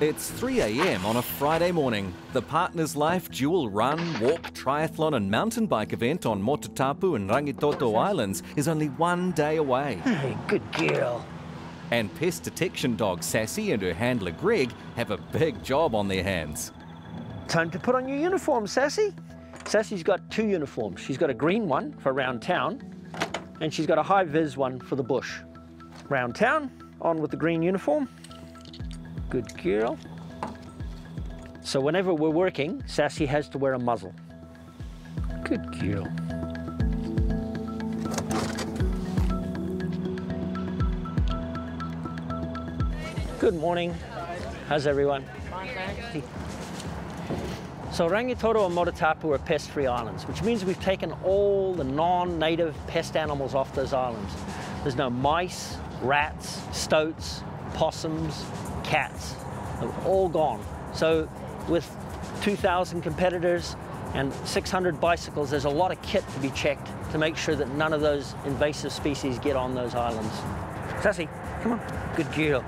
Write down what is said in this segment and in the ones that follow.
It's 3 a.m. on a Friday morning. The Partners Life dual run, walk, triathlon, and mountain bike event on Motutapu and Rangitoto Islands is only one day away. Hey, good girl. And pest detection dog Sassy and her handler Greg have a big job on their hands. Time to put on your uniform, Sassy. Sassy's got two uniforms. She's got a green one for around town, and she's got a high vis one for the bush. Round town, on with the green uniform. Good girl. So whenever we're working, Sassy has to wear a muzzle. Good girl. Good morning. How's everyone? So Rangitoto and Motutapu are pest-free islands, which means we've taken all the non-native pest animals off those islands. There's no mice, rats, stoats, possums, cats. They're all gone. So with 2,000 competitors and 600 bicycles, there's a lot of kit to be checked to make sure that none of those invasive species get on those islands. Sassy, come on. Good girl.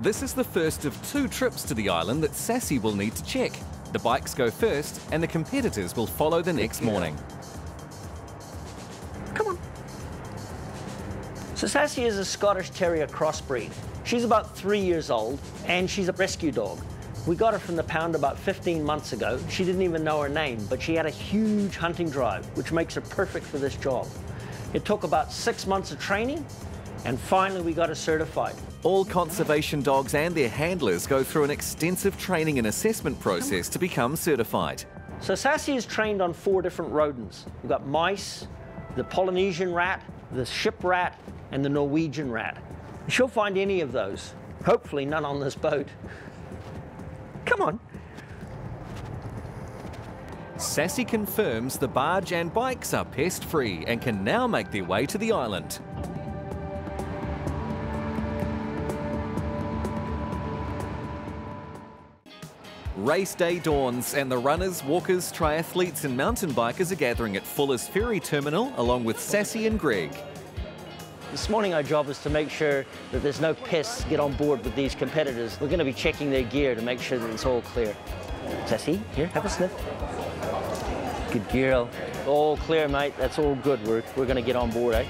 This is the first of two trips to the island that Sassy will need to check. The bikes go first, and the competitors will follow the next morning. Come on. So Sassy is a Scottish Terrier crossbreed. She's about three years old, and she's a rescue dog. We got her from the pound about 15 months ago. She didn't even know her name, but she had a huge hunting drive, which makes her perfect for this job. It took about six months of training, and finally we got her certified. All conservation dogs and their handlers go through an extensive training and assessment process to become certified. So Sassy is trained on four different rodents. We've got mice, the Polynesian rat, the ship rat, and the Norwegian rat. She'll find any of those. Hopefully none on this boat. Come on. Sassy confirms the barge and bikes are pest-free and can now make their way to the island. Race day dawns and the runners, walkers, triathletes and mountain bikers are gathering at Fullers Ferry Terminal along with Sassy and Greg. This morning our job is to make sure that there's no pests get on board with these competitors. We're going to be checking their gear to make sure that it's all clear. Sassy, here, have a sniff. Good girl. All clear, mate. That's all good. We're, we're going to get on board, eh?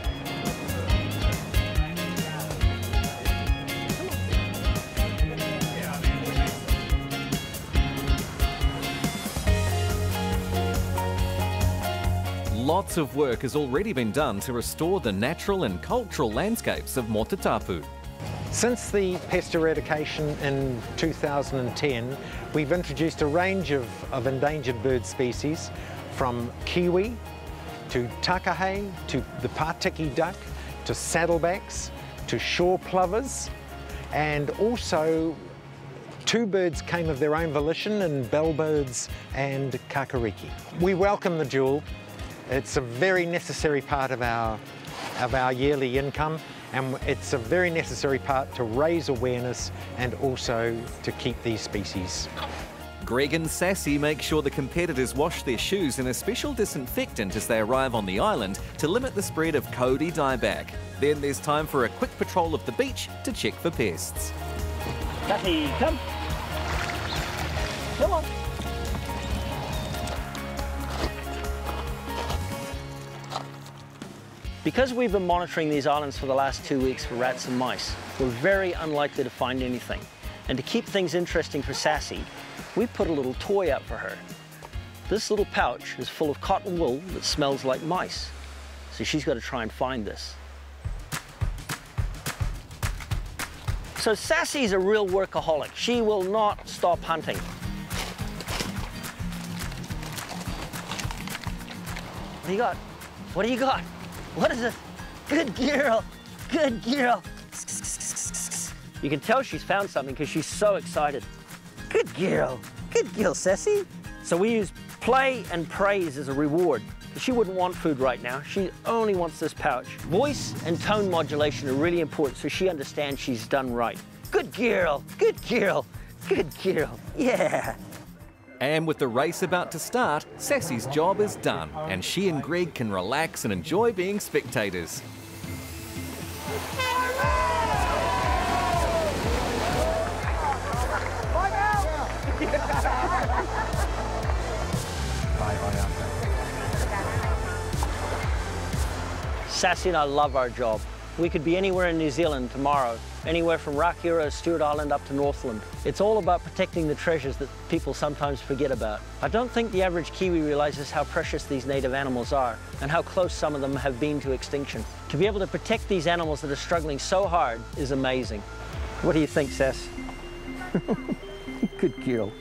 Lots of work has already been done to restore the natural and cultural landscapes of Motutapu. Since the pest eradication in 2010, we've introduced a range of, of endangered bird species from kiwi to takahe to the pateke duck to saddlebacks to shore plovers and also two birds came of their own volition in bellbirds and kakariki. We welcome the dual it's a very necessary part of our, of our yearly income and it's a very necessary part to raise awareness and also to keep these species. Greg and Sassy make sure the competitors wash their shoes in a special disinfectant as they arrive on the island to limit the spread of kauri dieback. Then there's time for a quick patrol of the beach to check for pests. Sassy, come. Come on. Because we've been monitoring these islands for the last two weeks for rats and mice, we're very unlikely to find anything. And to keep things interesting for Sassy, we put a little toy out for her. This little pouch is full of cotton wool that smells like mice. So she's got to try and find this. So Sassy's a real workaholic. She will not stop hunting. What do you got? What do you got? What is it? Good girl. Good girl. You can tell she's found something because she's so excited. Good girl. Good girl, Sassy. So we use play and praise as a reward. She wouldn't want food right now. She only wants this pouch. Voice and tone modulation are really important so she understands she's done right. Good girl. Good girl. Good girl. Yeah. And with the race about to start, Sassy's job is done, and she and Greg can relax and enjoy being spectators. Sassy and I love our job. We could be anywhere in New Zealand tomorrow, anywhere from Rakiura, Stewart Island up to Northland. It's all about protecting the treasures that people sometimes forget about. I don't think the average Kiwi realizes how precious these native animals are and how close some of them have been to extinction. To be able to protect these animals that are struggling so hard is amazing. What do you think, Sass? Good girl.